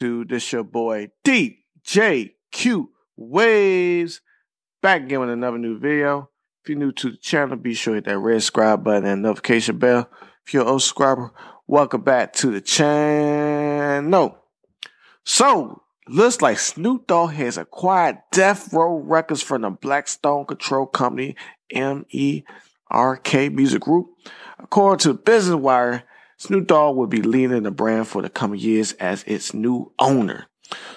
This your boy DJ Q Waves back again with another new video. If you're new to the channel, be sure to hit that red subscribe button and notification bell. If you're an old subscriber, welcome back to the channel. So, looks like Snoop Dogg has acquired Death Row Records from the Blackstone Control Company, MERK Music Group. According to Business Wire, Snoop Dogg will be leading the brand for the coming years as its new owner.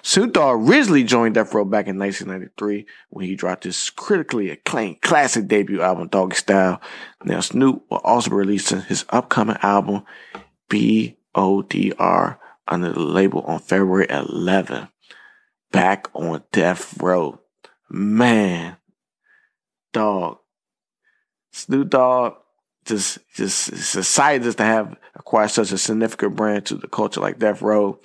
Snoop Dogg originally joined Death Row back in 1993 when he dropped his critically acclaimed classic debut album, Doggystyle. Now, Snoop will also be releasing his upcoming album, B.O.D.R., under the label on February 11th. Back on Death Row. Man, dog. Snoop Dogg just just it's just to have acquired such a significant brand to the culture like Death Row.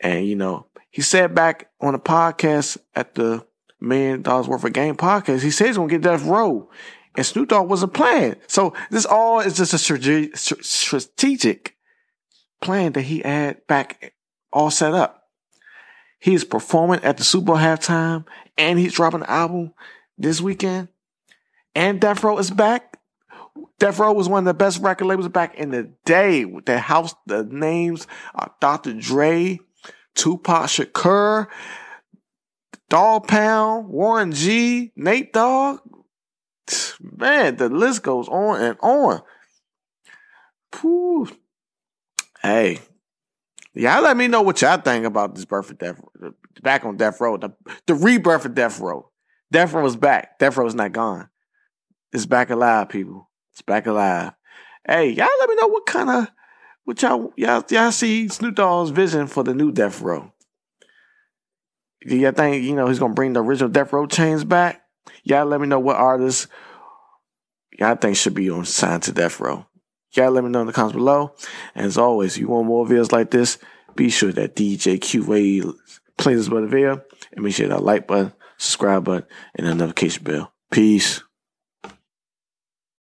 And you know, he said back on a podcast at the Million Dollars Worth of Game podcast, he said he's gonna get Death Row. And Snoop Dogg wasn't playing. So this all is just a strategic plan that he had back all set up. He is performing at the Super Bowl halftime and he's dropping an album this weekend. And Death Row is back. Death Row was one of the best record labels back in the day. The house, the names are Dr. Dre, Tupac Shakur, Dogg Pound, Warren G, Nate Dogg. Man, the list goes on and on. Whew. Hey, y'all let me know what y'all think about this birth of Death Back on Death Row. The, the rebirth of Death Row. Death Row is back. Death Row is not gone. It's back alive, people. It's back alive. Hey, y'all let me know what kind of what y'all y'all y'all see Snoop Dogg's vision for the new Death Row. Do y'all think you know he's gonna bring the original Death Row chains back? Y'all let me know what artists y'all think should be on signed to Death Row. Y'all let me know in the comments below. And as always, if you want more videos like this, be sure that DJ QA plays this video and make sure that like button, subscribe button, and the notification bell. Peace.